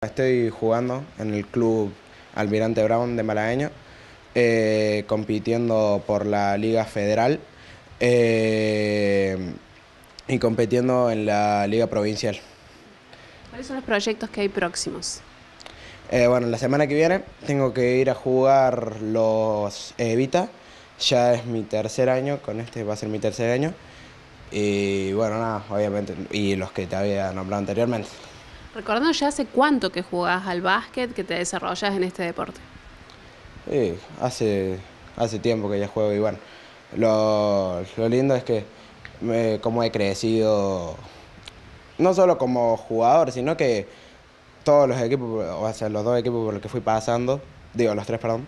Estoy jugando en el club Almirante Brown de Malagueño, eh, compitiendo por la Liga Federal eh, y compitiendo en la Liga Provincial. ¿Cuáles son los proyectos que hay próximos? Eh, bueno, la semana que viene tengo que ir a jugar los Evita, ya es mi tercer año, con este va a ser mi tercer año. Y bueno, nada, obviamente, y los que te había nombrado anteriormente. Recordando ya hace cuánto que jugás al básquet, que te desarrollas en este deporte. Sí, hace, hace tiempo que ya juego y bueno, lo, lindo es que como he crecido, no solo como jugador, sino que todos los equipos, o sea, los dos equipos por los que fui pasando, digo, los tres, perdón,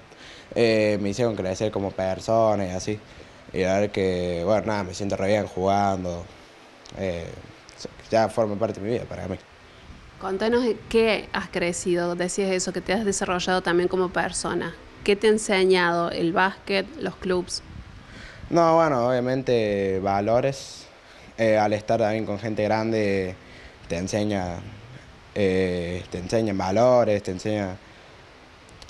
eh, me hicieron crecer como persona y así. Y a ver que, bueno, nada, me siento re bien jugando. Eh, ya forma parte de mi vida para mí. Contanos qué has crecido, decías eso, que te has desarrollado también como persona. ¿Qué te ha enseñado el básquet, los clubs? No, bueno, obviamente valores. Eh, al estar también con gente grande te enseña, eh, te enseñan valores, te enseña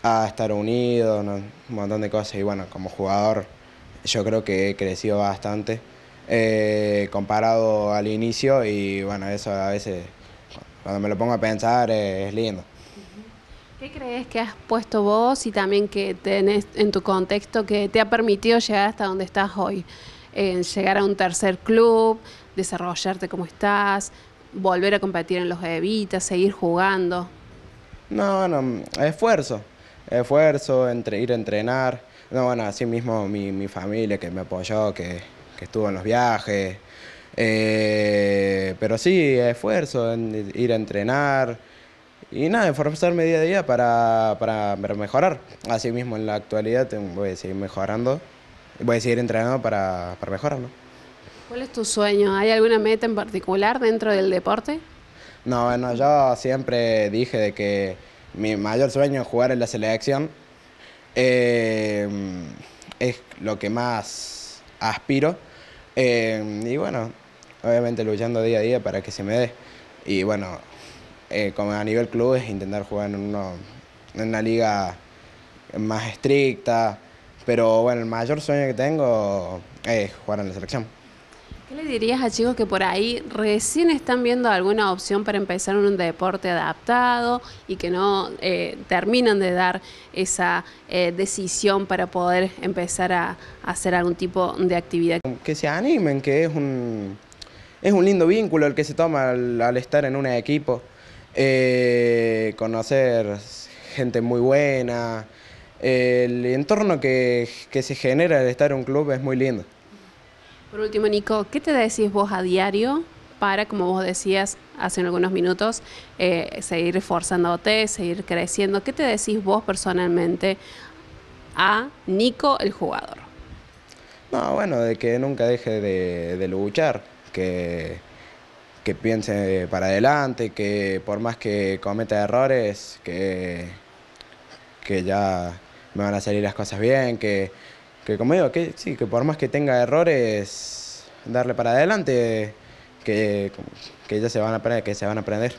a estar unido, un montón de cosas. Y bueno, como jugador yo creo que he crecido bastante eh, comparado al inicio y bueno, eso a veces cuando me lo pongo a pensar es lindo. ¿Qué crees que has puesto vos y también que tenés en tu contexto que te ha permitido llegar hasta donde estás hoy? llegar a un tercer club, desarrollarte como estás, volver a competir en los Evitas, seguir jugando. No, bueno, esfuerzo, esfuerzo, entre, ir a entrenar. No, bueno, así mismo mi, mi familia que me apoyó, que, que estuvo en los viajes, eh, pero sí, esfuerzo en ir a entrenar y nada, esforzarme día a día para, para mejorar. Así mismo en la actualidad voy a seguir mejorando, voy a seguir entrenando para, para mejorar. ¿Cuál es tu sueño? ¿Hay alguna meta en particular dentro del deporte? No, bueno, yo siempre dije de que mi mayor sueño es jugar en la selección. Eh, es lo que más aspiro. Eh, y bueno, obviamente luchando día a día para que se me dé. Y bueno, eh, como a nivel club es intentar jugar en, en una liga más estricta, pero bueno, el mayor sueño que tengo es jugar en la selección. ¿Qué le dirías a chicos que por ahí recién están viendo alguna opción para empezar un deporte adaptado y que no eh, terminan de dar esa eh, decisión para poder empezar a, hacer algún tipo de actividad? Que se animen, que es un, es un lindo vínculo el que se toma al, estar en un equipo, eh, conocer gente muy buena, el entorno que, que se genera al estar en un club es muy lindo. Por último, Nico, ¿qué te decís vos a diario para, como vos decías hace algunos minutos, eh, seguir reforzándote, seguir creciendo? ¿Qué te decís vos personalmente a Nico, el jugador? No, bueno, de que nunca deje de, luchar, que, que piense para adelante, que por más que cometa errores, que, que ya me van a salir las cosas bien, que que como digo, que sí, que por más que tenga errores, darle para adelante, que, que ya se van a aprender, que se van a aprender.